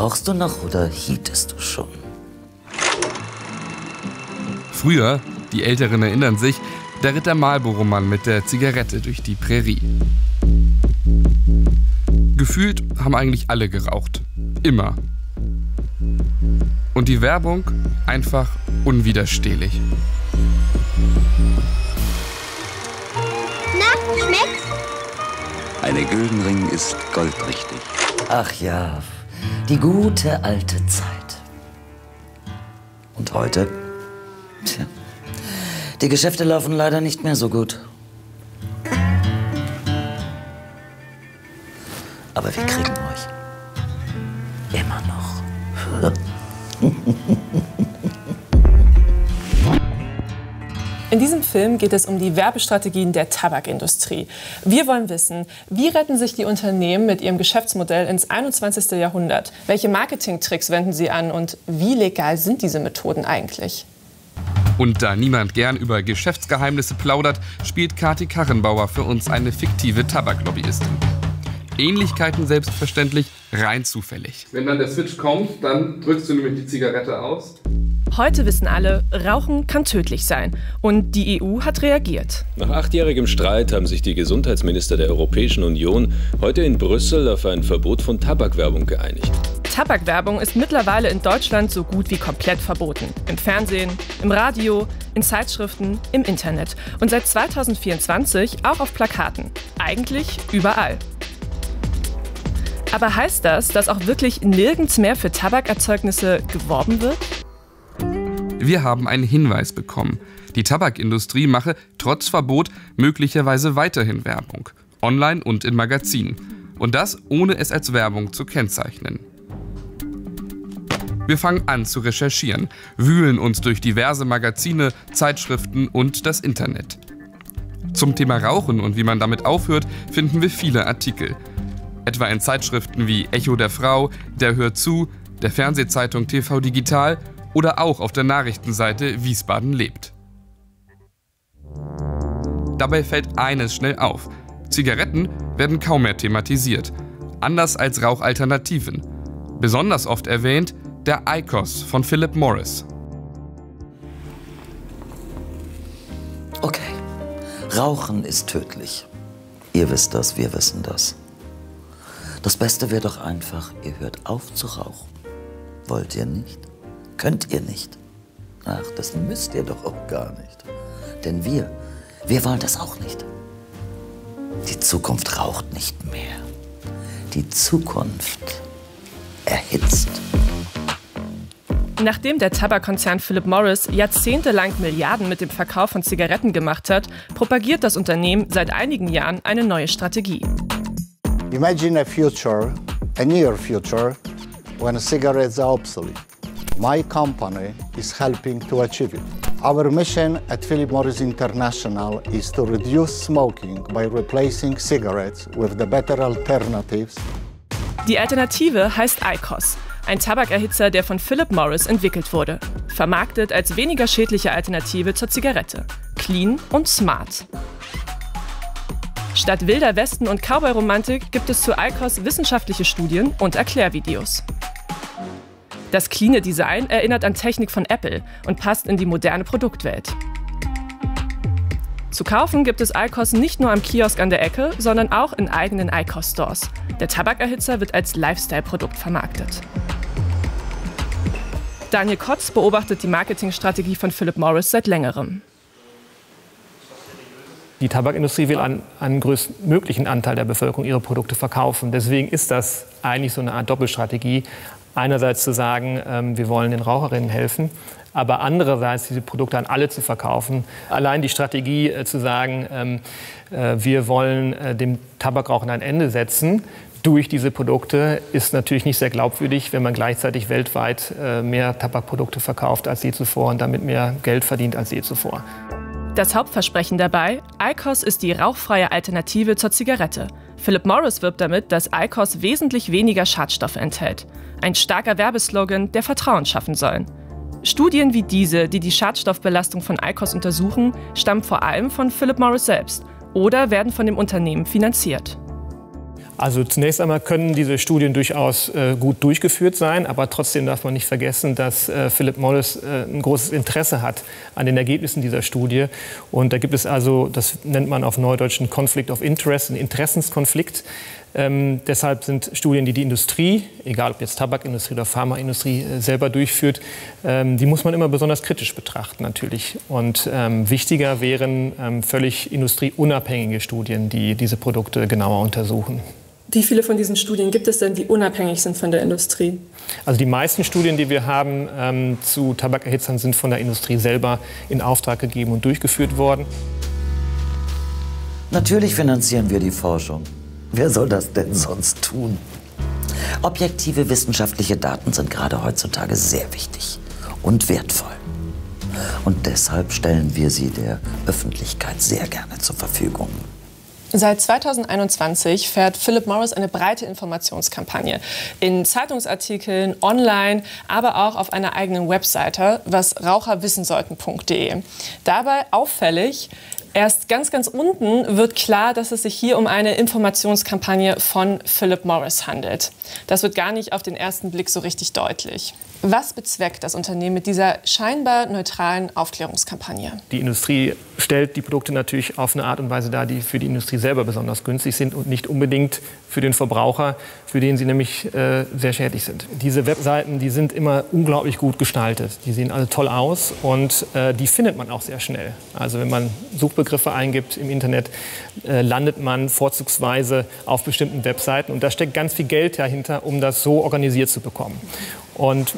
Rauchst du noch oder hietest du schon? Früher, die Älteren erinnern sich, da ritt der Marlboro-Mann mit der Zigarette durch die Prärie. Gefühlt haben eigentlich alle geraucht. Immer. Und die Werbung einfach unwiderstehlich. Na, schmeckt's? Eine Güldenring ist goldrichtig. Ach ja, die gute alte Zeit. Und heute? Tja, die Geschäfte laufen leider nicht mehr so gut. Aber wir kriegen euch. Immer noch. In diesem Film geht es um die Werbestrategien der Tabakindustrie. Wir wollen wissen, wie retten sich die Unternehmen mit ihrem Geschäftsmodell ins 21. Jahrhundert? Welche Marketingtricks wenden sie an und wie legal sind diese Methoden eigentlich? Und da niemand gern über Geschäftsgeheimnisse plaudert, spielt Kati Karrenbauer für uns eine fiktive Tabaklobbyistin. Ähnlichkeiten selbstverständlich, rein zufällig. Wenn dann der Switch kommt, dann drückst du nämlich die Zigarette aus. Heute wissen alle, Rauchen kann tödlich sein. Und die EU hat reagiert. Nach achtjährigem Streit haben sich die Gesundheitsminister der Europäischen Union heute in Brüssel auf ein Verbot von Tabakwerbung geeinigt. Tabakwerbung ist mittlerweile in Deutschland so gut wie komplett verboten. Im Fernsehen, im Radio, in Zeitschriften, im Internet und seit 2024 auch auf Plakaten. Eigentlich überall. Aber heißt das, dass auch wirklich nirgends mehr für Tabakerzeugnisse geworben wird? Wir haben einen Hinweis bekommen. Die Tabakindustrie mache trotz Verbot möglicherweise weiterhin Werbung. Online und in Magazinen. Und das ohne es als Werbung zu kennzeichnen. Wir fangen an zu recherchieren, wühlen uns durch diverse Magazine, Zeitschriften und das Internet. Zum Thema Rauchen und wie man damit aufhört, finden wir viele Artikel. Etwa in Zeitschriften wie Echo der Frau, Der Hört zu, der Fernsehzeitung TV Digital oder auch auf der Nachrichtenseite Wiesbaden lebt. Dabei fällt eines schnell auf. Zigaretten werden kaum mehr thematisiert, anders als Rauchalternativen. Besonders oft erwähnt der ICOS von Philip Morris. Okay, Rauchen ist tödlich. Ihr wisst das, wir wissen das. Das Beste wäre doch einfach, ihr hört auf zu rauchen. Wollt ihr nicht? Könnt ihr nicht? Ach, das müsst ihr doch auch gar nicht. Denn wir, wir wollen das auch nicht. Die Zukunft raucht nicht mehr. Die Zukunft erhitzt. Nachdem der Tabakkonzern Philip Morris jahrzehntelang Milliarden mit dem Verkauf von Zigaretten gemacht hat, propagiert das Unternehmen seit einigen Jahren eine neue Strategie. Imagine a future, a near future, when cigarettes are obsolete. My company is helping to achieve it. Our mission at Philip Morris International is to reduce smoking by replacing cigarettes with the better alternatives. Die Alternative heißt ICOS, ein Tabakerhitzer, der von Philip Morris entwickelt wurde. Vermarktet als weniger schädliche Alternative zur Zigarette. Clean und smart. Statt wilder Westen und Cowboy-Romantik gibt es zu ICOS wissenschaftliche Studien und Erklärvideos. Das cleane Design erinnert an Technik von Apple und passt in die moderne Produktwelt. Zu kaufen gibt es ICOS nicht nur am Kiosk an der Ecke, sondern auch in eigenen ICOS-Stores. Der Tabakerhitzer wird als Lifestyle-Produkt vermarktet. Daniel Kotz beobachtet die Marketingstrategie von Philip Morris seit längerem. Die Tabakindustrie will einen, einen größtmöglichen Anteil der Bevölkerung ihre Produkte verkaufen. Deswegen ist das eigentlich so eine Art Doppelstrategie. Einerseits zu sagen, ähm, wir wollen den Raucherinnen helfen, aber andererseits diese Produkte an alle zu verkaufen. Allein die Strategie äh, zu sagen, ähm, äh, wir wollen äh, dem Tabakrauchen ein Ende setzen, durch diese Produkte ist natürlich nicht sehr glaubwürdig, wenn man gleichzeitig weltweit äh, mehr Tabakprodukte verkauft als je zuvor und damit mehr Geld verdient als je zuvor. Das Hauptversprechen dabei, ICOS ist die rauchfreie Alternative zur Zigarette. Philip Morris wirbt damit, dass ICOS wesentlich weniger Schadstoffe enthält. Ein starker Werbeslogan, der Vertrauen schaffen soll. Studien wie diese, die die Schadstoffbelastung von ICOS untersuchen, stammen vor allem von Philip Morris selbst oder werden von dem Unternehmen finanziert. Also zunächst einmal können diese Studien durchaus äh, gut durchgeführt sein, aber trotzdem darf man nicht vergessen, dass äh, Philip Morris äh, ein großes Interesse hat an den Ergebnissen dieser Studie. Und da gibt es also, das nennt man auf Neudeutsch einen Conflict of Interest, einen Interessenskonflikt. Ähm, deshalb sind Studien, die die Industrie, egal ob jetzt Tabakindustrie oder Pharmaindustrie, äh, selber durchführt, ähm, die muss man immer besonders kritisch betrachten natürlich. Und ähm, wichtiger wären ähm, völlig industrieunabhängige Studien, die diese Produkte genauer untersuchen. Wie viele von diesen Studien gibt es denn, die unabhängig sind von der Industrie? Also die meisten Studien, die wir haben ähm, zu Tabakerhitzern, sind von der Industrie selber in Auftrag gegeben und durchgeführt worden. Natürlich finanzieren wir die Forschung. Wer soll das denn sonst tun? Objektive wissenschaftliche Daten sind gerade heutzutage sehr wichtig und wertvoll. Und deshalb stellen wir sie der Öffentlichkeit sehr gerne zur Verfügung. Seit 2021 fährt Philip Morris eine breite Informationskampagne in Zeitungsartikeln, online, aber auch auf einer eigenen Webseite, was Raucher sollten.de. Dabei auffällig, Erst ganz, ganz unten wird klar, dass es sich hier um eine Informationskampagne von Philip Morris handelt. Das wird gar nicht auf den ersten Blick so richtig deutlich. Was bezweckt das Unternehmen mit dieser scheinbar neutralen Aufklärungskampagne? Die Industrie stellt die Produkte natürlich auf eine Art und Weise dar, die für die Industrie selber besonders günstig sind und nicht unbedingt für den Verbraucher, für den sie nämlich äh, sehr schädlich sind. Diese Webseiten, die sind immer unglaublich gut gestaltet. Die sehen alle toll aus und äh, die findet man auch sehr schnell. Also wenn man Suchbegriffe eingibt im Internet, äh, landet man vorzugsweise auf bestimmten Webseiten und da steckt ganz viel Geld dahinter, um das so organisiert zu bekommen. Und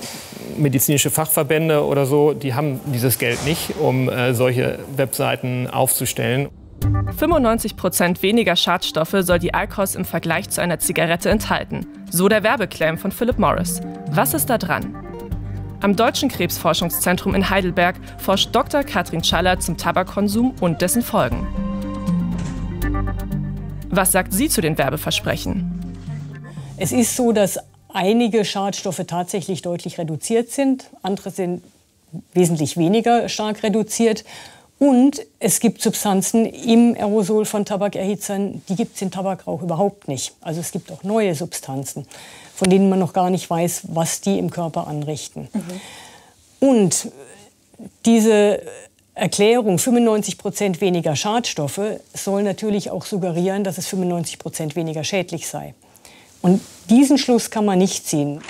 medizinische Fachverbände oder so, die haben dieses Geld nicht, um äh, solche Webseiten aufzustellen. 95 Prozent weniger Schadstoffe soll die Alkos im Vergleich zu einer Zigarette enthalten. So der Werbeclaim von Philip Morris. Was ist da dran? Am Deutschen Krebsforschungszentrum in Heidelberg forscht Dr. Katrin Schaller zum Tabakkonsum und dessen Folgen. Was sagt sie zu den Werbeversprechen? Es ist so, dass einige Schadstoffe tatsächlich deutlich reduziert sind, andere sind wesentlich weniger stark reduziert. Und es gibt Substanzen im Aerosol von Tabakerhitzern, die gibt es in Tabakrauch überhaupt nicht. Also es gibt auch neue Substanzen, von denen man noch gar nicht weiß, was die im Körper anrichten. Mhm. Und diese Erklärung 95 Prozent weniger Schadstoffe soll natürlich auch suggerieren, dass es 95 Prozent weniger schädlich sei. Und diesen Schluss kann man nicht ziehen.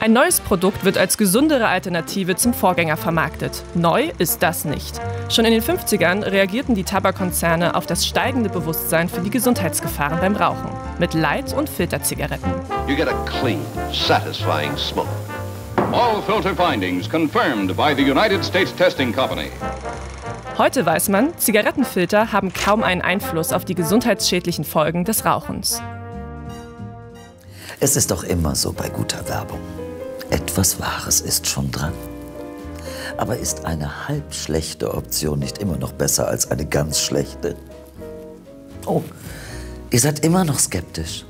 Ein neues Produkt wird als gesundere Alternative zum Vorgänger vermarktet. Neu ist das nicht. Schon in den 50ern reagierten die Tabakkonzerne auf das steigende Bewusstsein für die Gesundheitsgefahren beim Rauchen mit Light- und Filterzigaretten. You get a clean, satisfying smoke. All filter findings confirmed by the United States Testing Company. Heute weiß man, Zigarettenfilter haben kaum einen Einfluss auf die gesundheitsschädlichen Folgen des Rauchens. Es ist doch immer so bei guter Werbung. Etwas Wahres ist schon dran. Aber ist eine halb schlechte Option nicht immer noch besser als eine ganz schlechte? Oh, ihr seid immer noch skeptisch.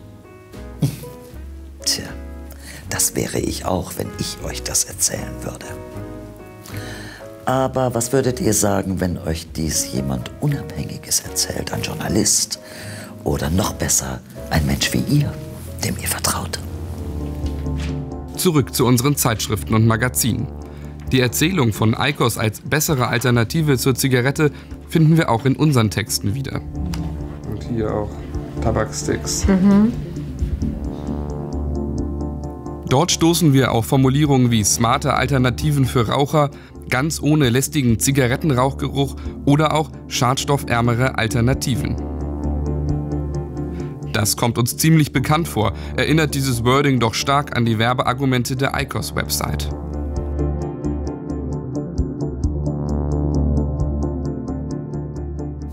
Tja, das wäre ich auch, wenn ich euch das erzählen würde. Aber was würdet ihr sagen, wenn euch dies jemand Unabhängiges erzählt, ein Journalist oder noch besser, ein Mensch wie ihr? Dem ihr vertraut. Zurück zu unseren Zeitschriften und Magazinen. Die Erzählung von Eikos als bessere Alternative zur Zigarette finden wir auch in unseren Texten wieder. Und hier auch Tabaksticks. Mhm. Dort stoßen wir auf Formulierungen wie smarte Alternativen für Raucher, ganz ohne lästigen Zigarettenrauchgeruch oder auch schadstoffärmere Alternativen. Das kommt uns ziemlich bekannt vor, erinnert dieses Wording doch stark an die Werbeargumente der ICOS-Website.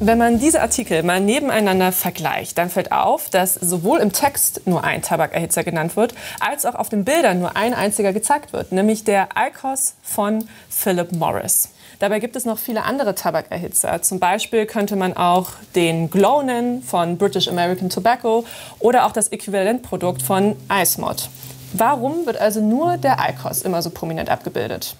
Wenn man diese Artikel mal nebeneinander vergleicht, dann fällt auf, dass sowohl im Text nur ein Tabakerhitzer genannt wird, als auch auf den Bildern nur ein einziger gezeigt wird, nämlich der ICOS von Philip Morris. Dabei gibt es noch viele andere Tabakerhitzer. Zum Beispiel könnte man auch den Glow nennen von British American Tobacco oder auch das Äquivalentprodukt von IceMod. Warum wird also nur der ICOS immer so prominent abgebildet?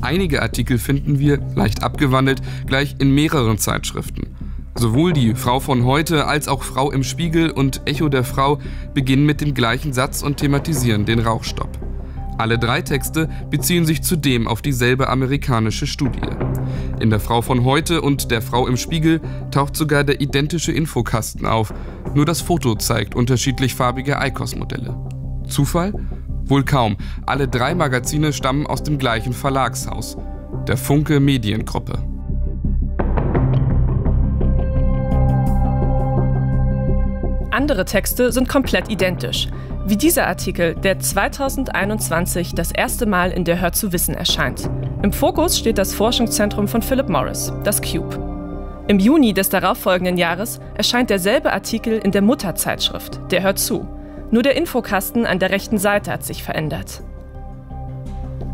Einige Artikel finden wir, leicht abgewandelt, gleich in mehreren Zeitschriften. Sowohl die Frau von heute als auch Frau im Spiegel und Echo der Frau beginnen mit dem gleichen Satz und thematisieren den Rauchstopp. Alle drei Texte beziehen sich zudem auf dieselbe amerikanische Studie. In der Frau von heute und der Frau im Spiegel taucht sogar der identische Infokasten auf, nur das Foto zeigt unterschiedlich farbige ICOS-Modelle. Zufall? Wohl kaum. Alle drei Magazine stammen aus dem gleichen Verlagshaus, der Funke Mediengruppe. Andere Texte sind komplett identisch, wie dieser Artikel, der 2021 das erste Mal in der Hör zu Wissen erscheint. Im Fokus steht das Forschungszentrum von Philip Morris, das Cube. Im Juni des darauffolgenden Jahres erscheint derselbe Artikel in der Mutterzeitschrift, der Hör zu. Nur der Infokasten an der rechten Seite hat sich verändert.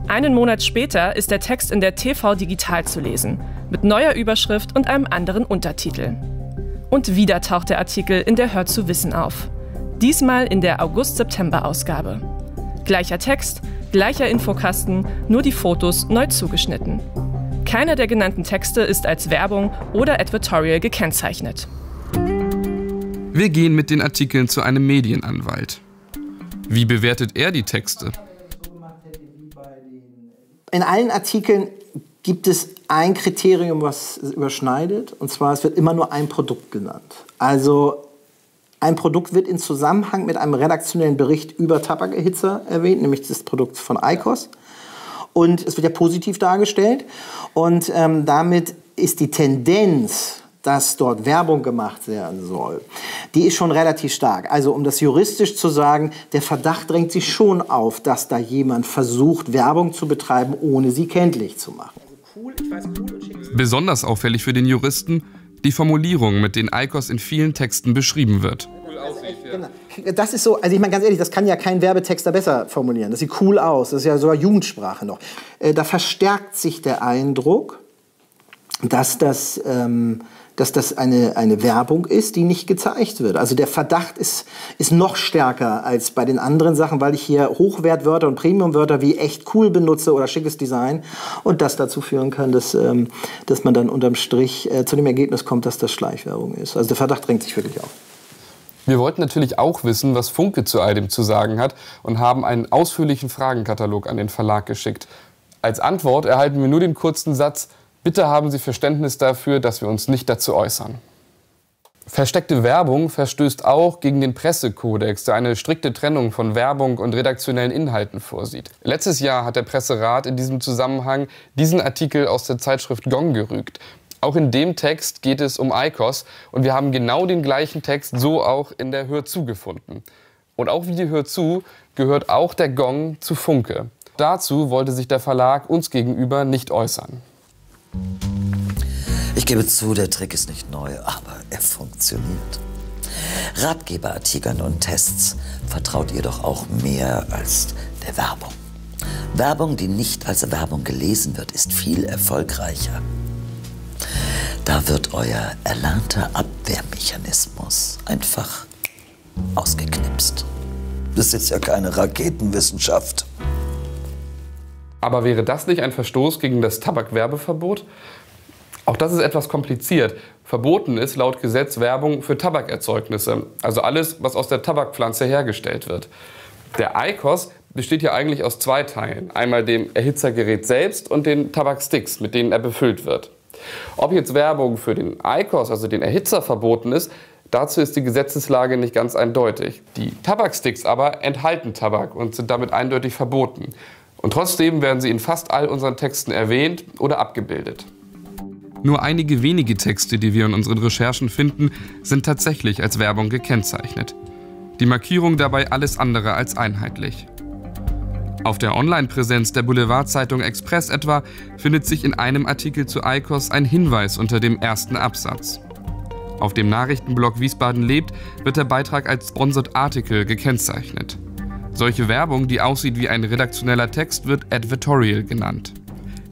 Einen Monat später ist der Text in der TV Digital zu lesen, mit neuer Überschrift und einem anderen Untertitel. Und wieder taucht der Artikel in der Hör zu Wissen auf. Diesmal in der August-September-Ausgabe. Gleicher Text, gleicher Infokasten, nur die Fotos neu zugeschnitten. Keiner der genannten Texte ist als Werbung oder Advertorial gekennzeichnet. Wir gehen mit den Artikeln zu einem Medienanwalt. Wie bewertet er die Texte? In allen Artikeln gibt es ein Kriterium, was überschneidet, und zwar es wird immer nur ein Produkt genannt. Also ein Produkt wird in Zusammenhang mit einem redaktionellen Bericht über Tabakerhitzer erwähnt, nämlich das Produkt von ICOS. Und es wird ja positiv dargestellt. Und ähm, damit ist die Tendenz, dass dort Werbung gemacht werden soll, die ist schon relativ stark. Also um das juristisch zu sagen, der Verdacht drängt sich schon auf, dass da jemand versucht, Werbung zu betreiben, ohne sie kenntlich zu machen. Besonders auffällig für den Juristen die Formulierung, mit den ICOS in vielen Texten beschrieben wird. Das ist so, also ich meine ganz ehrlich, das kann ja kein Werbetexter besser formulieren. Das sieht cool aus, das ist ja sogar Jugendsprache noch. Äh, da verstärkt sich der Eindruck, dass das ähm, dass das eine, eine Werbung ist, die nicht gezeigt wird. Also der Verdacht ist, ist noch stärker als bei den anderen Sachen, weil ich hier Hochwertwörter und Premiumwörter wie echt cool benutze oder schickes Design und das dazu führen kann, dass, ähm, dass man dann unterm Strich äh, zu dem Ergebnis kommt, dass das Schleichwerbung ist. Also der Verdacht drängt sich wirklich auf. Wir wollten natürlich auch wissen, was Funke zu all dem zu sagen hat und haben einen ausführlichen Fragenkatalog an den Verlag geschickt. Als Antwort erhalten wir nur den kurzen Satz, Bitte haben Sie Verständnis dafür, dass wir uns nicht dazu äußern. Versteckte Werbung verstößt auch gegen den Pressekodex, der eine strikte Trennung von Werbung und redaktionellen Inhalten vorsieht. Letztes Jahr hat der Presserat in diesem Zusammenhang diesen Artikel aus der Zeitschrift Gong gerügt. Auch in dem Text geht es um ICOS und wir haben genau den gleichen Text so auch in der Hör zu gefunden. Und auch wie die Hör zu gehört auch der Gong zu Funke. Dazu wollte sich der Verlag uns gegenüber nicht äußern. Ich gebe zu, der Trick ist nicht neu, aber er funktioniert. Ratgeberartikeln und Tests vertraut ihr doch auch mehr als der Werbung. Werbung, die nicht als Werbung gelesen wird, ist viel erfolgreicher. Da wird euer erlernter Abwehrmechanismus einfach ausgeknipst. Das ist ja keine Raketenwissenschaft. Aber wäre das nicht ein Verstoß gegen das Tabakwerbeverbot? Auch das ist etwas kompliziert. Verboten ist laut Gesetz Werbung für Tabakerzeugnisse, also alles, was aus der Tabakpflanze hergestellt wird. Der ICOS besteht ja eigentlich aus zwei Teilen. Einmal dem Erhitzergerät selbst und den Tabaksticks, mit denen er befüllt wird. Ob jetzt Werbung für den ICOS, also den Erhitzer, verboten ist, dazu ist die Gesetzeslage nicht ganz eindeutig. Die Tabaksticks aber enthalten Tabak und sind damit eindeutig verboten. Und trotzdem werden sie in fast all unseren Texten erwähnt oder abgebildet. Nur einige wenige Texte, die wir in unseren Recherchen finden, sind tatsächlich als Werbung gekennzeichnet. Die Markierung dabei alles andere als einheitlich. Auf der Online-Präsenz der Boulevardzeitung Express etwa findet sich in einem Artikel zu ICOS ein Hinweis unter dem ersten Absatz. Auf dem Nachrichtenblog Wiesbaden lebt wird der Beitrag als Sponsored Article gekennzeichnet. Solche Werbung, die aussieht wie ein redaktioneller Text, wird Advertorial genannt.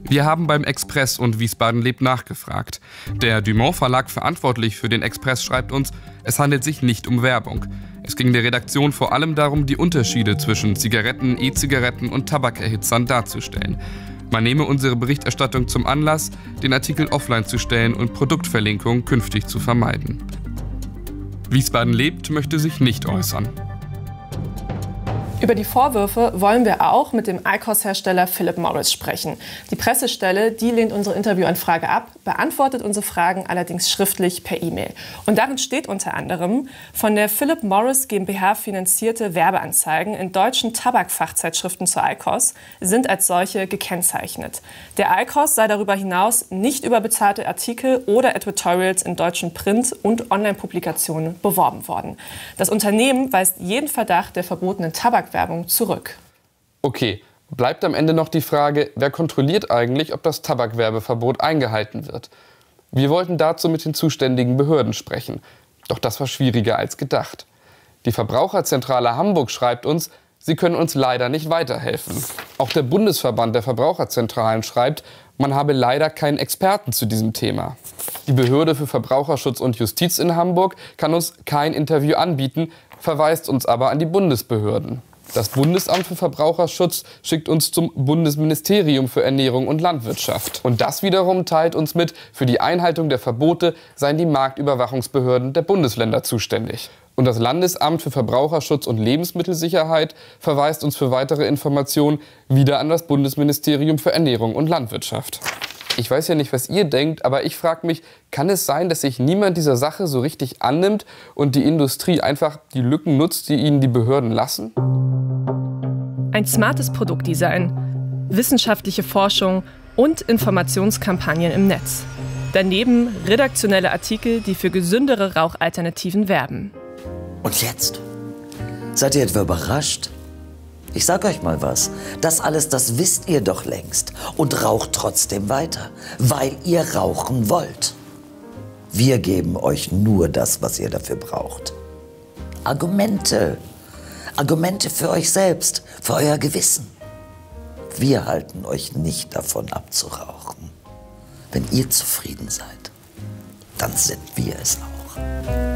Wir haben beim Express und Wiesbaden lebt nachgefragt. Der Dumont Verlag verantwortlich für den Express schreibt uns, es handelt sich nicht um Werbung. Es ging der Redaktion vor allem darum, die Unterschiede zwischen Zigaretten, E-Zigaretten und Tabakerhitzern darzustellen. Man nehme unsere Berichterstattung zum Anlass, den Artikel offline zu stellen und Produktverlinkungen künftig zu vermeiden. Wiesbaden lebt möchte sich nicht äußern. Über die Vorwürfe wollen wir auch mit dem ICOS-Hersteller Philip Morris sprechen. Die Pressestelle, die lehnt unsere Interviewanfrage ab, beantwortet unsere Fragen allerdings schriftlich per E-Mail. Und darin steht unter anderem, von der Philip Morris GmbH finanzierte Werbeanzeigen in deutschen Tabakfachzeitschriften zur ICOS sind als solche gekennzeichnet. Der ICOS sei darüber hinaus nicht über bezahlte Artikel oder Editorials in deutschen Print- und Online-Publikationen beworben worden. Das Unternehmen weist jeden Verdacht der verbotenen Tabak Tabakwerbung zurück. Okay, bleibt am Ende noch die Frage, wer kontrolliert eigentlich, ob das Tabakwerbeverbot eingehalten wird? Wir wollten dazu mit den zuständigen Behörden sprechen. Doch das war schwieriger als gedacht. Die Verbraucherzentrale Hamburg schreibt uns, sie können uns leider nicht weiterhelfen. Auch der Bundesverband der Verbraucherzentralen schreibt, man habe leider keinen Experten zu diesem Thema. Die Behörde für Verbraucherschutz und Justiz in Hamburg kann uns kein Interview anbieten, verweist uns aber an die Bundesbehörden. Das Bundesamt für Verbraucherschutz schickt uns zum Bundesministerium für Ernährung und Landwirtschaft. Und das wiederum teilt uns mit, für die Einhaltung der Verbote seien die Marktüberwachungsbehörden der Bundesländer zuständig. Und das Landesamt für Verbraucherschutz und Lebensmittelsicherheit verweist uns für weitere Informationen wieder an das Bundesministerium für Ernährung und Landwirtschaft. Ich weiß ja nicht, was ihr denkt, aber ich frage mich, kann es sein, dass sich niemand dieser Sache so richtig annimmt und die Industrie einfach die Lücken nutzt, die ihnen die Behörden lassen? Ein smartes Produktdesign, wissenschaftliche Forschung und Informationskampagnen im Netz. Daneben redaktionelle Artikel, die für gesündere Rauchalternativen werben. Und jetzt? Seid ihr etwa überrascht? Ich sag euch mal was. Das alles, das wisst ihr doch längst. Und raucht trotzdem weiter, weil ihr rauchen wollt. Wir geben euch nur das, was ihr dafür braucht. Argumente. Argumente für euch selbst, für euer Gewissen. Wir halten euch nicht davon ab zu rauchen. Wenn ihr zufrieden seid, dann sind wir es auch.